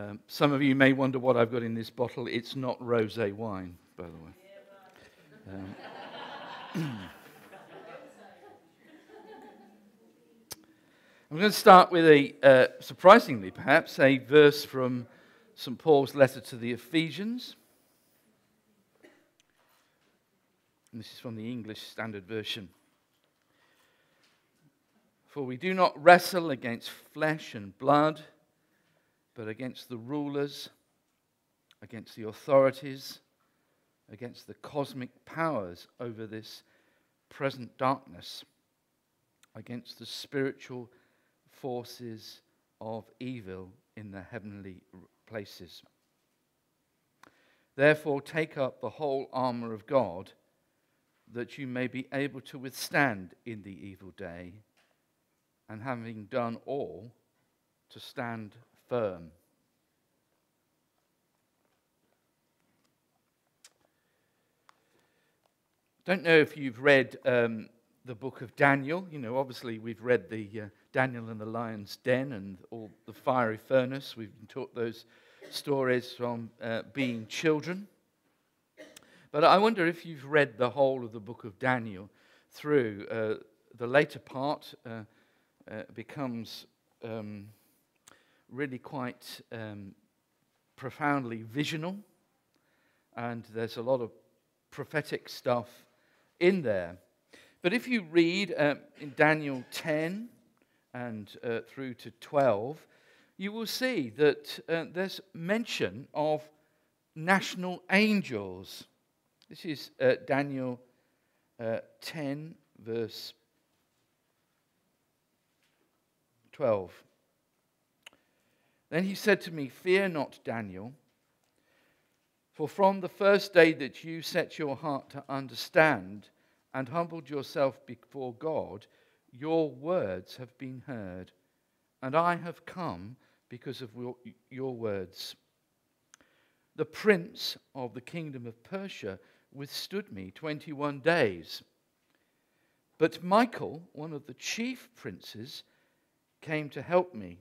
Um, some of you may wonder what I've got in this bottle. It's not rose wine, by the way. Um, I'm going to start with a, uh, surprisingly perhaps, a verse from St. Paul's letter to the Ephesians. And this is from the English Standard Version. For we do not wrestle against flesh and blood, but against the rulers, against the authorities, against the cosmic powers over this present darkness, against the spiritual forces of evil in the heavenly places. Therefore, take up the whole armor of God, that you may be able to withstand in the evil day and having done all, to stand firm. Don't know if you've read um, the book of Daniel. You know, obviously, we've read the uh, Daniel and the lion's den and all the fiery furnace. We've been taught those stories from uh, being children. But I wonder if you've read the whole of the book of Daniel through. Uh, the later part uh, uh, becomes um, really quite um, profoundly visional, and there's a lot of prophetic stuff in there. But if you read uh, in Daniel 10 and uh, through to 12, you will see that uh, there's mention of national angels. This is uh, Daniel uh, 10, verse 12. Then he said to me, Fear not, Daniel, for from the first day that you set your heart to understand and humbled yourself before God, your words have been heard, and I have come because of your words. The prince of the kingdom of Persia withstood me 21 days. But Michael, one of the chief princes, came to help me,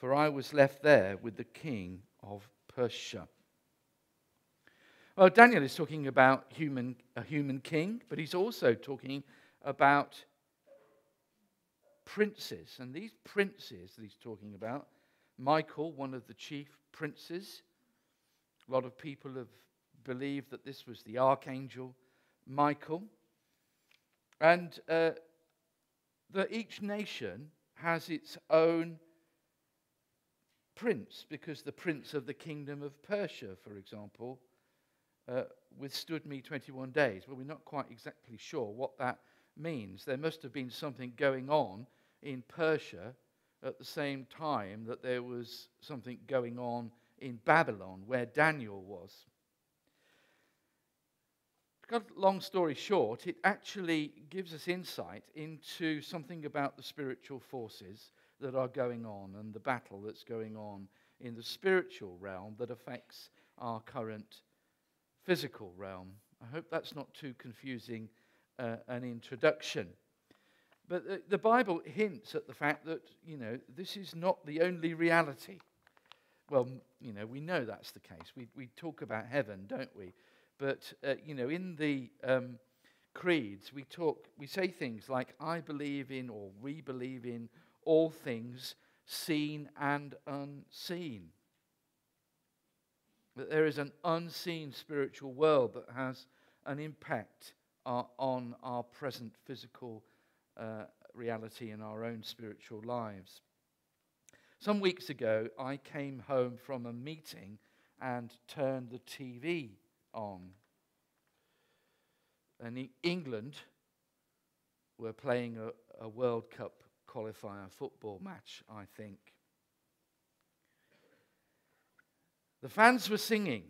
for I was left there with the king of Persia. Well, Daniel is talking about human, a human king, but he's also talking about princes. And these princes that he's talking about, Michael, one of the chief princes, a lot of people have believed that this was the archangel Michael. And uh, that each nation has its own prince, because the prince of the kingdom of Persia, for example, uh, withstood me 21 days. Well, we're not quite exactly sure what that means. There must have been something going on in Persia at the same time that there was something going on in Babylon, where Daniel was. Cut long story short, it actually gives us insight into something about the spiritual forces that are going on and the battle that's going on in the spiritual realm that affects our current physical realm. I hope that's not too confusing uh, an introduction. But the, the Bible hints at the fact that, you know, this is not the only reality. Well, you know, we know that's the case. We, we talk about heaven, don't we? But, uh, you know, in the um, creeds, we talk, we say things like, I believe in, or we believe in all things seen and unseen. That there is an unseen spiritual world that has an impact uh, on our present physical uh, reality in our own spiritual lives. Some weeks ago, I came home from a meeting and turned the TV on. And England were playing a, a World Cup qualifier football match, I think. The fans were singing,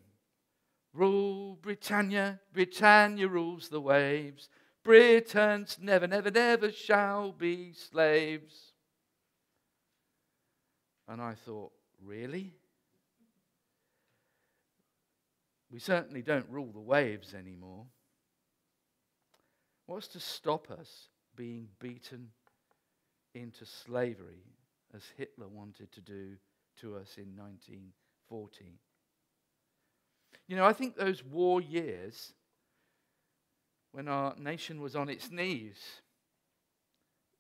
Rule Britannia, Britannia rules the waves. Britons never, never, never shall be slaves. And I thought, really? We certainly don't rule the waves anymore. What's to stop us being beaten into slavery as Hitler wanted to do to us in 1914. You know, I think those war years, when our nation was on its knees,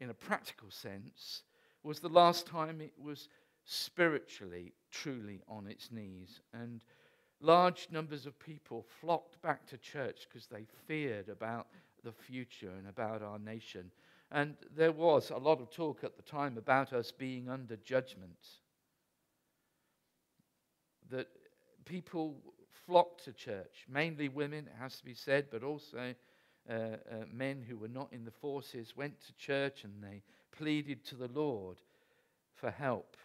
in a practical sense, was the last time it was spiritually, truly on its knees. And large numbers of people flocked back to church because they feared about the future and about our nation. And there was a lot of talk at the time about us being under judgment. That people flocked to church, mainly women, it has to be said, but also uh, uh, men who were not in the forces went to church and they pleaded to the Lord for help.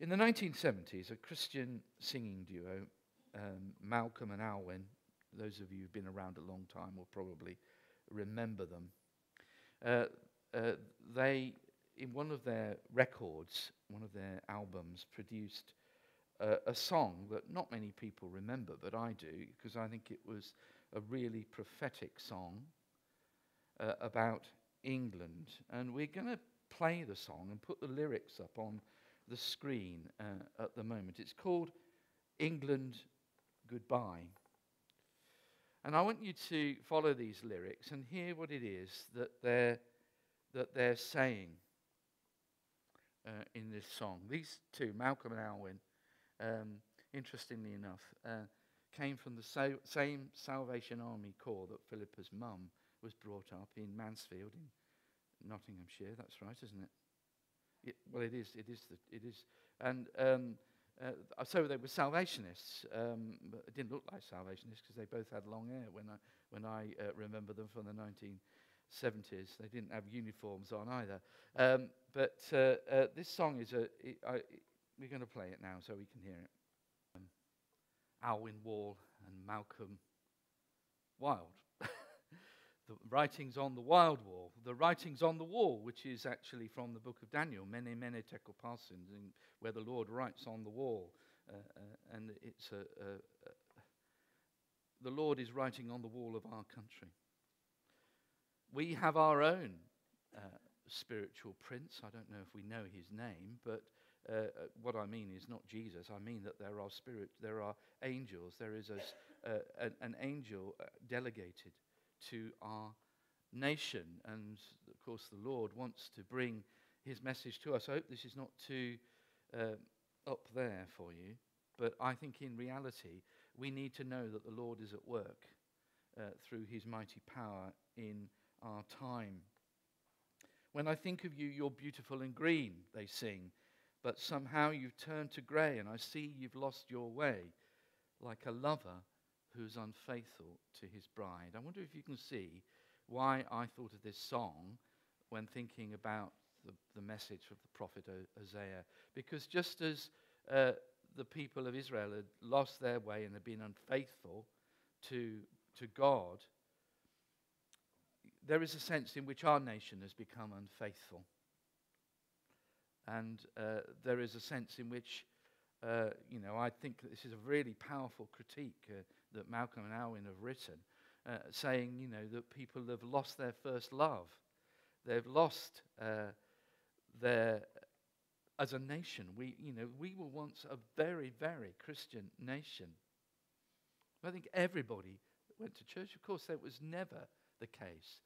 In the 1970s, a Christian singing duo, um, Malcolm and Alwyn, those of you who've been around a long time will probably remember them. Uh, uh, they, in one of their records, one of their albums, produced uh, a song that not many people remember, but I do, because I think it was a really prophetic song uh, about England. And we're going to play the song and put the lyrics up on the screen uh, at the moment. It's called England Goodbye. And I want you to follow these lyrics and hear what it is that they're, that they're saying uh, in this song. These two, Malcolm and Alwyn, um, interestingly enough, uh, came from the same Salvation Army Corps that Philippa's mum was brought up in Mansfield in Nottinghamshire. That's right, isn't it? it well, it is. It is. The, it is. And um, uh, so they were Salvationists, um, it didn't look like Salvationists because they both had long hair when I, when I uh, remember them from the 1970s. They didn't have uniforms on either. Um, but uh, uh this song is a. It, I, it, we're going to play it now so we can hear it. Um, Alwyn Wall and Malcolm Wild the writings on the wild wall, the writings on the wall, which is actually from the book of Daniel, Mene Mene Tekel Parsin, where the Lord writes on the wall. Uh, uh, and it's a, a, a, the Lord is writing on the wall of our country. We have our own uh, spiritual prince. I don't know if we know his name, but uh, uh, what I mean is not Jesus. I mean that there are spirit, there are angels. There is a, uh, an, an, angel delegated to our nation. And of course, the Lord wants to bring his message to us. I hope this is not too uh, up there for you, but I think in reality, we need to know that the Lord is at work uh, through his mighty power in our time. When I think of you, you're beautiful and green, they sing, but somehow you've turned to grey, and I see you've lost your way like a lover who's unfaithful to his bride. I wonder if you can see why I thought of this song when thinking about the, the message of the prophet Hosea. Because just as uh, the people of Israel had lost their way and had been unfaithful to, to God, there is a sense in which our nation has become unfaithful. And uh, there is a sense in which, uh, you know, I think this is a really powerful critique uh, that Malcolm and Alwyn have written, uh, saying, you know, that people have lost their first love. They've lost uh, their, as a nation, we, you know, we were once a very, very Christian nation. I think everybody went to church. Of course, that was never the case.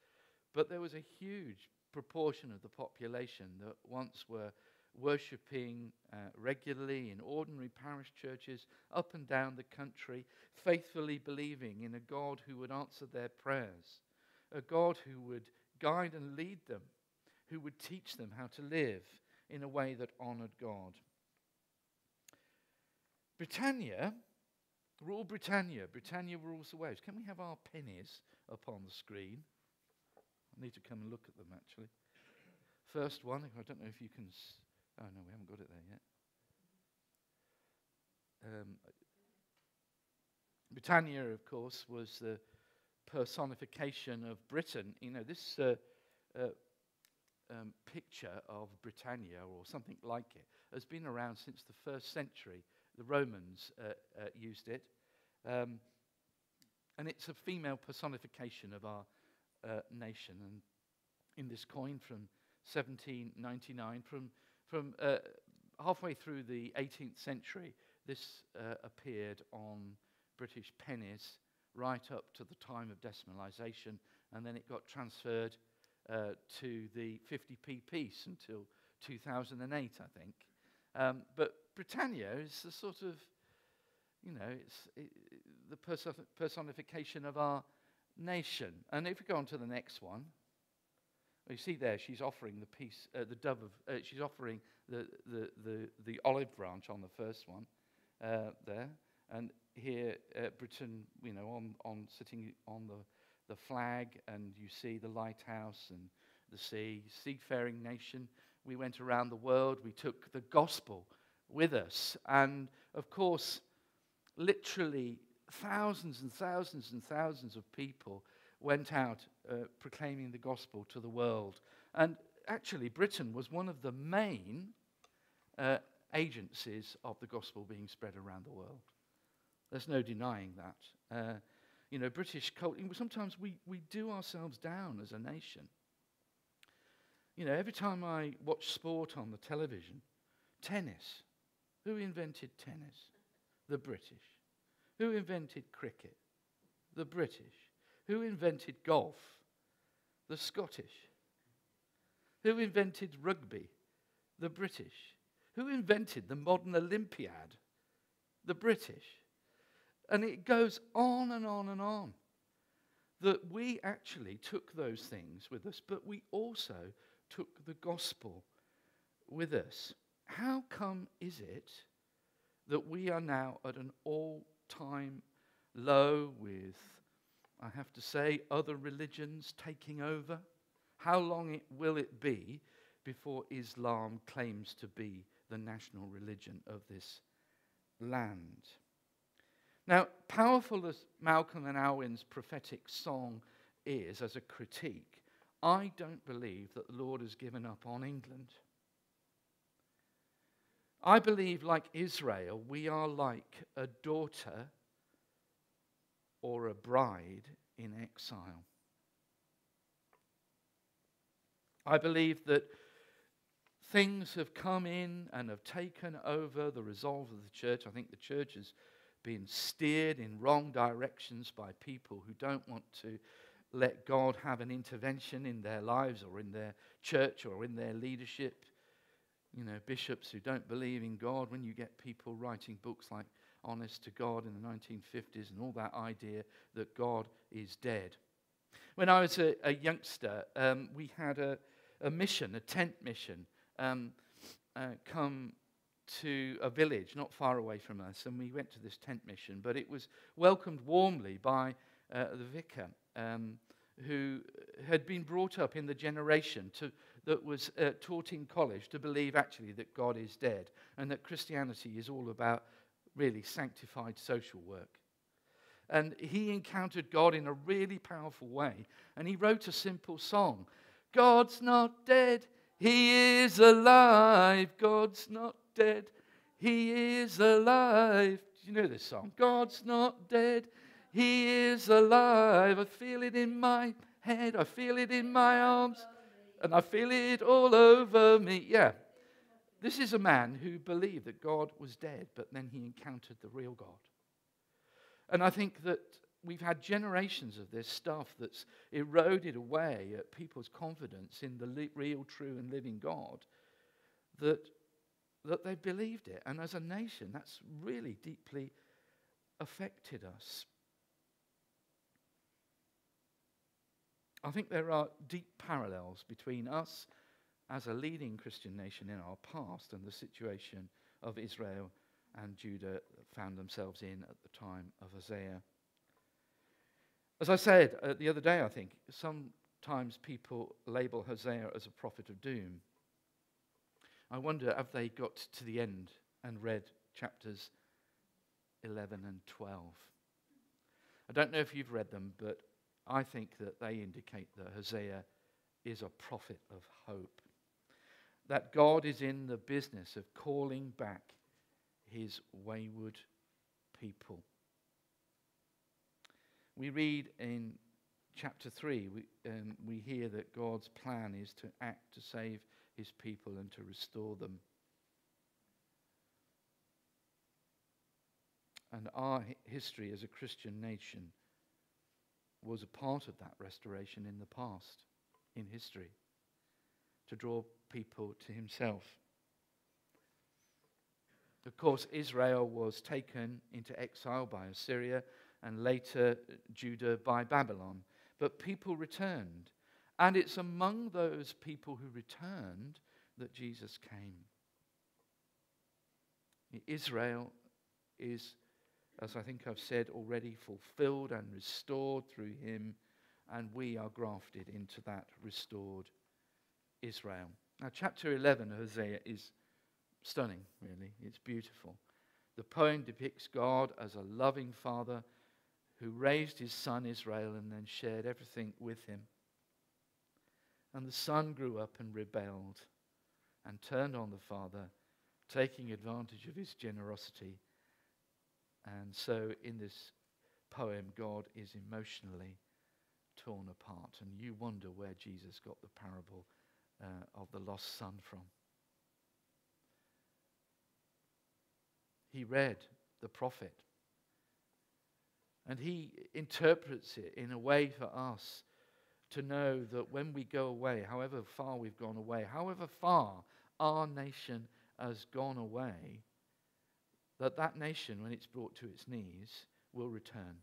But there was a huge proportion of the population that once were worshipping uh, regularly in ordinary parish churches up and down the country, faithfully believing in a God who would answer their prayers, a God who would guide and lead them, who would teach them how to live in a way that honored God. Britannia, rule Britannia, Britannia rules the waves. Can we have our pennies up on the screen? I need to come and look at them actually. First one, I don't know if you can Oh, no, we haven't got it there yet. Um, Britannia, of course, was the personification of Britain. You know, this uh, uh, um, picture of Britannia, or something like it, has been around since the first century. The Romans uh, uh used it. Um, and it's a female personification of our uh, nation. And in this coin from 1799. From, from uh, halfway through the 18th century, this uh, appeared on British pennies right up to the time of decimalisation, and then it got transferred uh, to the 50p piece until 2008, I think. Um, but Britannia is the sort of, you know, it's it, the perso- personification of our nation. And if we go on to the next one, you see there, she's offering the piece, uh, the dove of, uh, she's offering the, the, the, the olive branch on the first one uh, there. And here, Britain, you know, on, on sitting on the, the flag, and you see the lighthouse and the sea, seafaring nation. We went around the world, we took the gospel with us. And of course, literally thousands and thousands and thousands of people went out uh, proclaiming the gospel to the world. And actually, Britain was one of the main uh, agencies of the gospel being spread around the world. There's no denying that. Uh, you know, British culture, sometimes we, we do ourselves down as a nation. You know, every time I watch sport on the television, tennis. Who invented tennis? The British. Who invented cricket? The British. Who invented golf? The Scottish. Who invented rugby? The British. Who invented the modern Olympiad? The British. And it goes on and on and on. That we actually took those things with us, but we also took the gospel with us. How come is it that we are now at an all time low with, I have to say, other religions taking over? How long it, will it be before Islam claims to be the national religion of this land? Now, powerful as Malcolm and Alwyn's prophetic song is as a critique, I don't believe that the Lord has given up on England. I believe, like Israel, we are like a daughter or a bride in exile. I believe that things have come in and have taken over the resolve of the church. I think the church has being steered in wrong directions by people who don't want to let God have an intervention in their lives or in their church or in their leadership. You know, bishops who don't believe in God, when you get people writing books like Honest to God in the 1950s and all that idea that God is dead. When I was a, a youngster, um, we had a, a, mission, a tent mission, um, uh, come to a village not far away from us, and we went to this tent mission. But it was welcomed warmly by uh, the vicar, um, who had been brought up in the generation to, that was uh, taught in college to believe actually that God is dead and that Christianity is all about really sanctified social work. And he encountered God in a really powerful way, and he wrote a simple song God's not dead, he is alive. God's not dead. He is alive. Do you know this song? God's not dead. He is alive. I feel it in my head. I feel it in my arms. And I feel it all over me. Yeah. This is a man who believed that God was dead, but then he encountered the real God. And I think that we've had generations of this stuff that's eroded away at people's confidence in the real, true, and living God that, that they believed it. And as a nation, that's really deeply affected us. I think there are deep parallels between us as a leading Christian nation in our past and the situation of Israel and Judah found themselves in at the time of Hosea. As I said uh, the other day, I think, sometimes people label Hosea as a prophet of doom. I wonder have they got to the end and read chapters 11 and 12? I don't know if you've read them, but I think that they indicate that Hosea is a prophet of hope. That God is in the business of calling back his wayward people we read in chapter 3, we, um, we hear that God's plan is to act to save his people and to restore them. And our history as a Christian nation was a part of that restoration in the past, in history, to draw people to himself. Of course, Israel was taken into exile by Assyria and later Judah by Babylon. But people returned. And it's among those people who returned that Jesus came. Israel is as I think I've said already, fulfilled and restored through him, and we are grafted into that restored Israel. Now, chapter 11 of Hosea is stunning, really. It's beautiful. The poem depicts God as a loving father who raised his son Israel and then shared everything with him. And the son grew up and rebelled and turned on the father, taking advantage of his generosity and so in this poem, God is emotionally torn apart. And you wonder where Jesus got the parable uh, of the lost son from. He read the prophet. And he interprets it in a way for us to know that when we go away, however far we've gone away, however far our nation has gone away, that that nation, when it's brought to its knees, will return.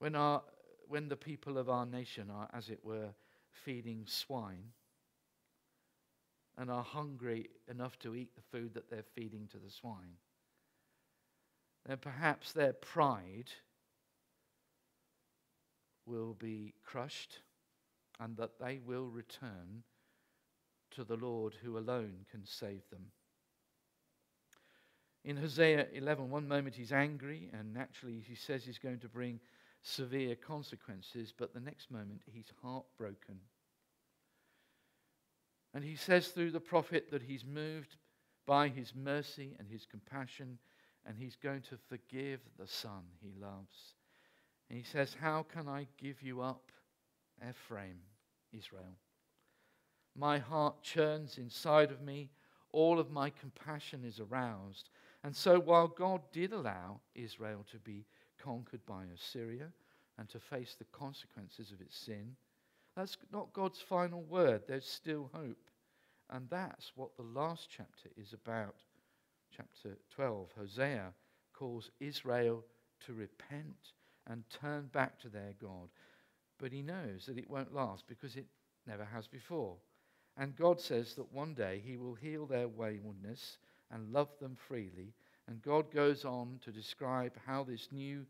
When, our, when the people of our nation are, as it were, feeding swine and are hungry enough to eat the food that they're feeding to the swine, then perhaps their pride will be crushed and that they will return to the Lord who alone can save them. In Hosea 11, one moment he's angry, and naturally he says he's going to bring severe consequences, but the next moment he's heartbroken. And he says through the prophet that he's moved by his mercy and his compassion, and he's going to forgive the son he loves. And he says, How can I give you up, Ephraim, Israel? My heart churns inside of me, all of my compassion is aroused. And so, while God did allow Israel to be conquered by Assyria and to face the consequences of its sin, that's not God's final word. There's still hope. And that's what the last chapter is about. Chapter 12, Hosea calls Israel to repent and turn back to their God. But he knows that it won't last because it never has before. And God says that one day he will heal their waywardness and love them freely. And God goes on to describe how this new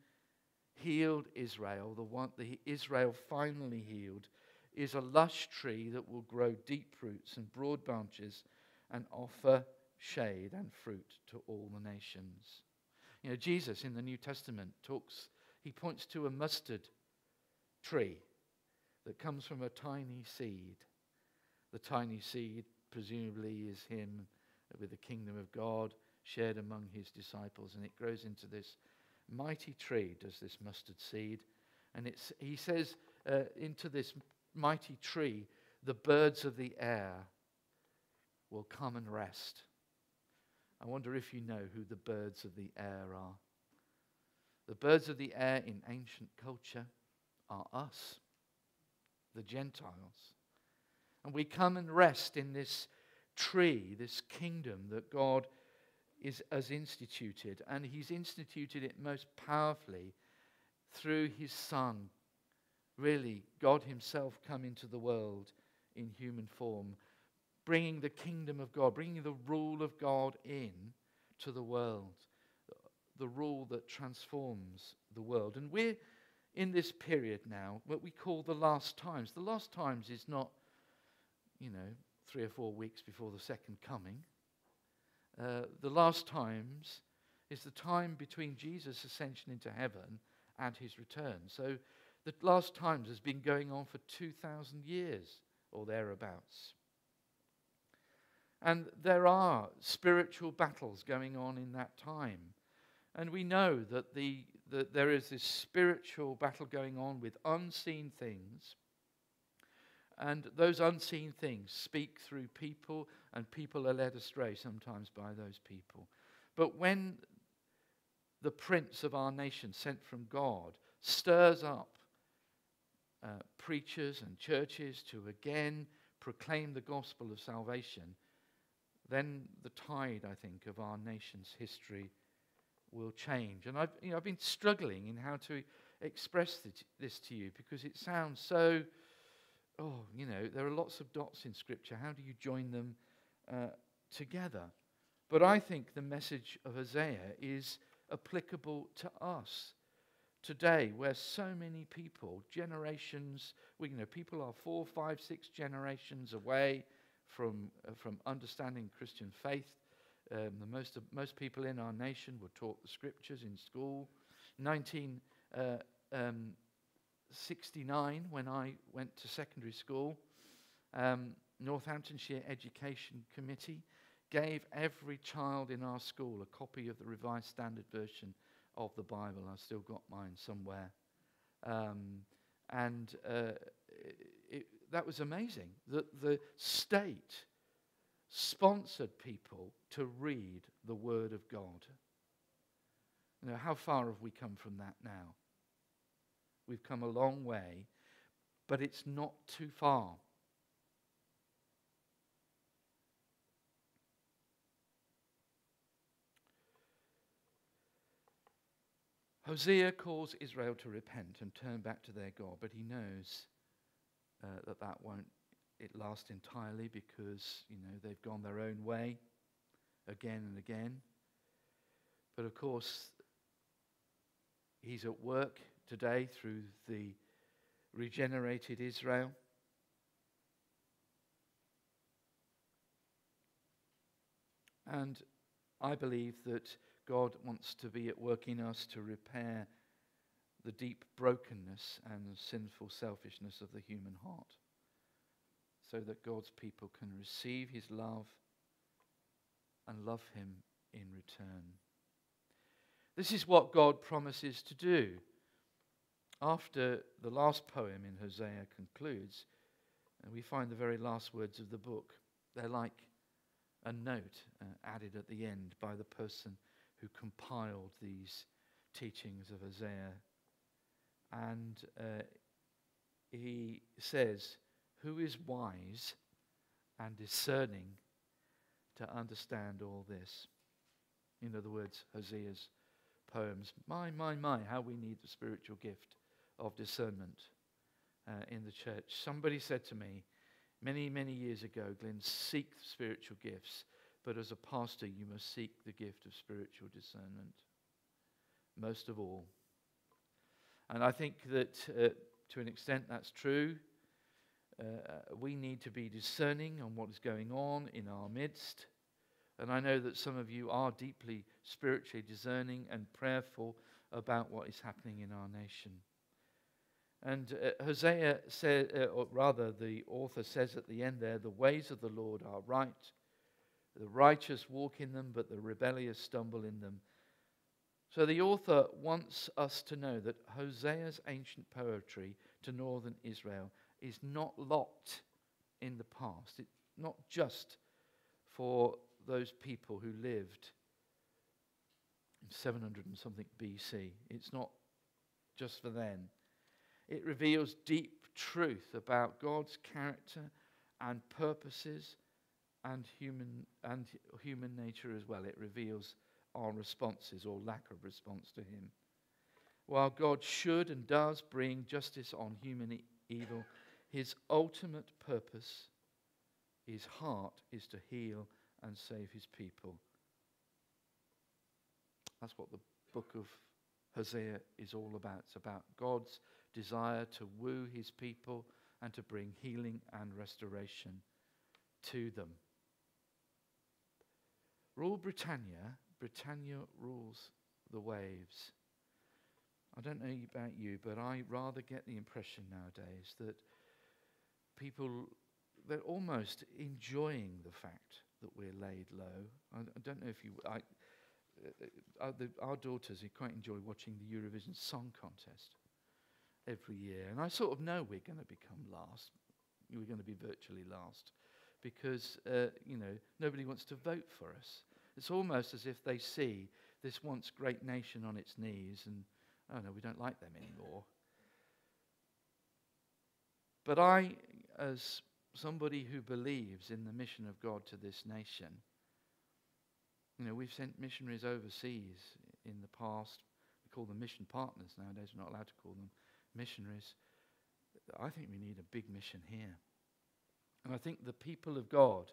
healed Israel, the one the Israel finally healed, is a lush tree that will grow deep roots and broad branches and offer shade and fruit to all the nations. You know, Jesus in the New Testament talks, he points to a mustard tree that comes from a tiny seed. The tiny seed, presumably, is him with the kingdom of God shared among his disciples. And it grows into this mighty tree, does this mustard seed. And it's, he says, uh, into this mighty tree, the birds of the air will come and rest. I wonder if you know who the birds of the air are. The birds of the air in ancient culture are us, the Gentiles. And we come and rest in this tree, this kingdom that God is as instituted, and He's instituted it most powerfully through His Son. Really, God Himself come into the world in human form, bringing the kingdom of God, bringing the rule of God in to the world, the rule that transforms the world. And we're in this period now, what we call the last times. The last times is not, you know, three or four weeks before the second coming. Uh, the last times is the time between Jesus' ascension into heaven and his return. So the last times has been going on for 2,000 years or thereabouts. And there are spiritual battles going on in that time. And we know that the, that there is this spiritual battle going on with unseen things. And those unseen things speak through people, and people are led astray sometimes by those people. But when the prince of our nation, sent from God, stirs up uh, preachers and churches to again proclaim the gospel of salvation, then the tide, I think, of our nation's history will change. And I've, you know, I've been struggling in how to express this to you because it sounds so, oh, you know, there are lots of dots in Scripture. How do you join them uh, together? But I think the message of Isaiah is applicable to us today, where so many people, generations, we you know, people are four, five, six generations away from, uh, from understanding Christian faith. Um, the most, uh, most people in our nation were taught the scriptures in school. 19. Uh, um, 69 when I went to secondary school. Um, Northamptonshire Education Committee gave every child in our school a copy of the Revised Standard Version of the Bible. I've still got mine somewhere. Um, and uh, it, it, that was amazing that the state sponsored people to read the Word of God. You know, how far have we come from that now? We've come a long way, but it's not too far. Hosea calls Israel to repent and turn back to their God, but he knows uh, that that won't it last entirely because you know they've gone their own way again and again. But of course, he's at work today through the regenerated Israel. And I believe that God wants to be at work in us to repair the deep brokenness and sinful selfishness of the human heart so that God's people can receive his love and love him in return. This is what God promises to do. After the last poem in Hosea concludes, and we find the very last words of the book. They're like a note uh, added at the end by the person who compiled these teachings of Hosea. And uh, he says, Who is wise and discerning to understand all this? In other words, Hosea's poems. My, my, my, how we need the spiritual gift of discernment uh, in the church. Somebody said to me many, many years ago, Glenn, seek spiritual gifts but as a pastor, you must seek the gift of spiritual discernment most of all. And I think that uh, to an extent that's true. Uh, we need to be discerning on what is going on in our midst. And I know that some of you are deeply spiritually discerning and prayerful about what is happening in our nation. And uh, Hosea said, uh, or rather, the author says at the end there, the ways of the Lord are right the righteous walk in them, but the rebellious stumble in them. So the author wants us to know that Hosea's ancient poetry to northern Israel is not locked in the past. It's not just for those people who lived in 700 and something BC. It's not just for them. It reveals deep truth about God's character and purposes and human, and human nature as well. It reveals our responses or lack of response to Him. While God should and does bring justice on human e- evil, His ultimate purpose, His heart, is to heal and save His people. That's what the book of Hosea is all about. It's about God's desire to woo His people and to bring healing and restoration to them. Rule Britannia, Britannia rules the waves. I don't know about you, but I rather get the impression nowadays that people, they're almost enjoying the fact that we're laid low. I, I don't know if you, I, our, the, our daughters quite enjoy watching the Eurovision Song Contest every year. And I sort of know we're going to become last. We're going to be virtually last because, uh, you know, nobody wants to vote for us. It's almost as if they see this once great nation on its knees and, oh no, we don't like them anymore. But I, as somebody who believes in the mission of God to this nation, you know, we've sent missionaries overseas in the past. We call them mission partners nowadays. We're not allowed to call them missionaries. I think we need a big mission here. And I think the people of God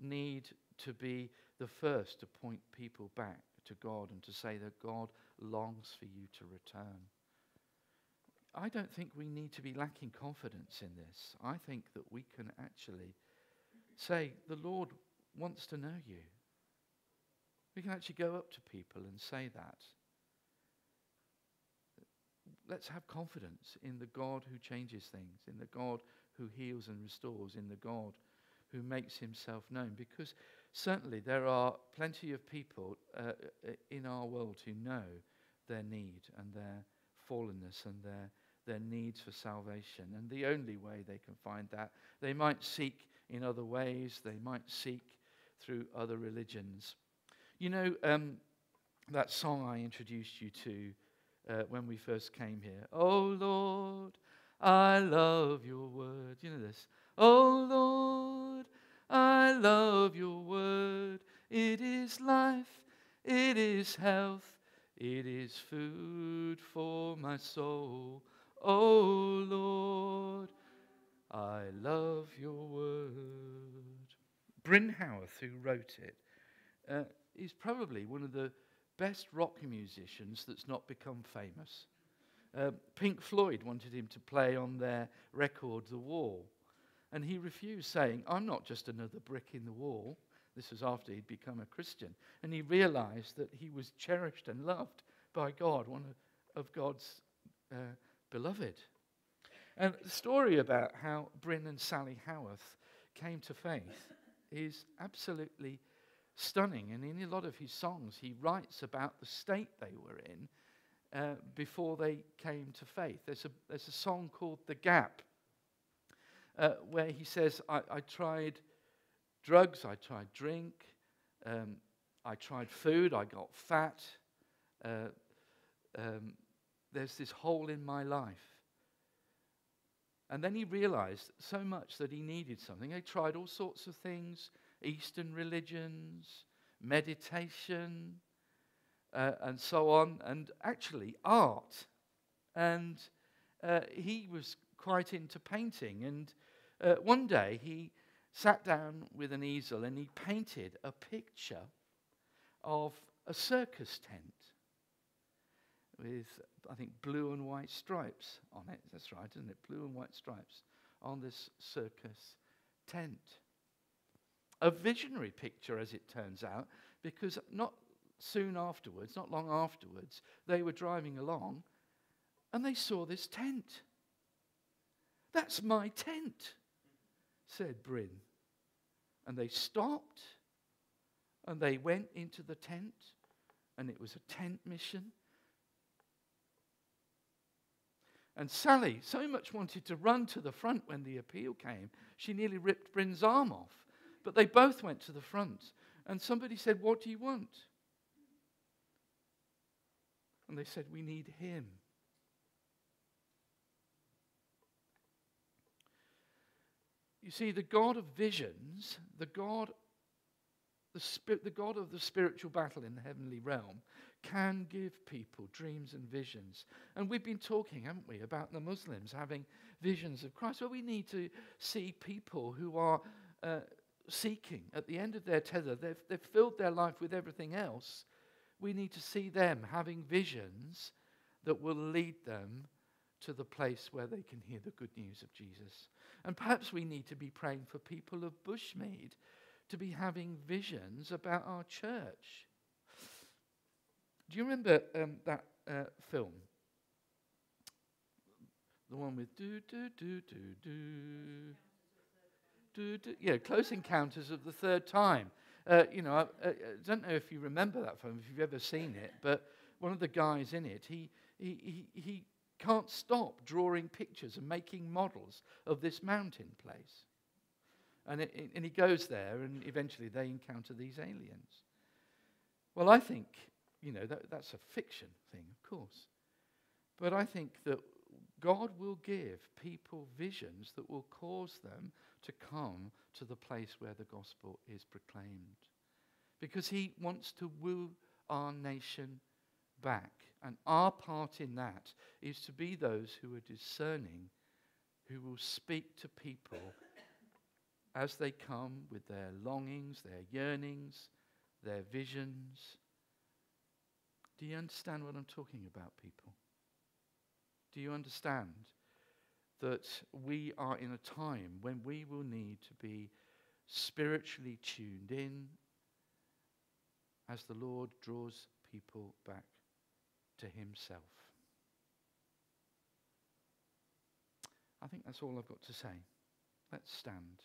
need to be the first to point people back to God and to say that God longs for you to return. I don't think we need to be lacking confidence in this. I think that we can actually say, The Lord wants to know you. We can actually go up to people and say that. Let's have confidence in the God who changes things, in the God who heals and restores, in the God who makes himself known. Because certainly there are plenty of people uh, uh, in our world who know their need and their fallenness and their, their needs for salvation. And the only way they can find that, they might seek in other ways, they might seek through other religions. You know, um, that song I introduced you to uh, when we first came here. Oh Lord, I love your word. You know this. Oh Lord, I love your word. It is life, it is health, it is food for my soul. Oh Lord, I love your word. Bryn who wrote it, uh, is probably one of the best rock musicians that's not become famous. Uh, Pink Floyd wanted him to play on their record, The Wall. And he refused, saying, I'm not just another brick in the wall. This was after he'd become a Christian. And he realized that he was cherished and loved by God, one of, God's uh, beloved. And the story about how Bryn and Sally Haworth came to faith is absolutely stunning. And in a lot of his songs, he writes about the state they were in uh, before they came to faith. There's a, there's a song called The Gap uh, where he says, I, I, tried drugs, I tried drink, um, I tried food, I got fat. Uh, um, there's this hole in my life. And then he realized so much that he needed something. He tried all sorts of things Eastern religions, meditation, uh, and so on, and actually art. And uh, he was quite into painting. And uh, one day he sat down with an easel and he painted a picture of a circus tent with, I think, blue and white stripes on it. That's right, isn't it? Blue and white stripes on this circus tent a visionary picture, as it turns out, because not soon afterwards, not long afterwards, they were driving along and they saw this tent. That's my tent, said Bryn. And they stopped and they went into the tent, and it was a tent mission. And Sally so much wanted to run to the front when the appeal came, she nearly ripped Bryn's arm off. But they both went to the front. And somebody said, What do you want? And they said, We need him. You see, the God of visions, the God, the, spirit, the God of the spiritual battle in the heavenly realm, can give people dreams and visions. And we've been talking, haven't we, about the Muslims having visions of Christ. Well, we need to see people who are uh, seeking at the end of their tether. They've, they've filled their life with everything else. We need to see them having visions that will lead them to the place where they can hear the good news of Jesus. And perhaps we need to be praying for people of Bushmead to be having visions about our church. Do you remember um, that uh, film? The one with do, do, do, do, do do, do, yeah, Close Encounters of the Third Time. Uh, you know, I, I, don't know if you remember that film, if you've ever seen it, but one of the guys in it, he, he, he, he can't stop drawing pictures and making models of this mountain place. And, it, and he goes there, and eventually they encounter these aliens. Well, I think, you know, that, that's a fiction thing, of course. But I think that God will give people visions that will cause them to come to the place where the gospel is proclaimed. Because he wants to woo our nation back. And our part in that is to be those who are discerning, who will speak to people as they come with their longings, their yearnings, their visions. Do you understand what I'm talking about, people? Do you understand that we are in a time when we will need to be spiritually tuned in as the Lord draws people back to Himself? I think that's all I've got to say. Let's stand.